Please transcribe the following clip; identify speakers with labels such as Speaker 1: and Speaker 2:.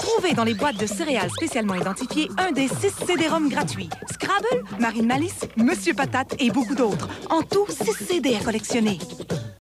Speaker 1: Trouvez dans les boîtes de céréales spécialement identifiées un des six CD-ROM gratuits. Scrabble, Marine Malice, Monsieur Patate et beaucoup d'autres. En tout, six CD à collectionner.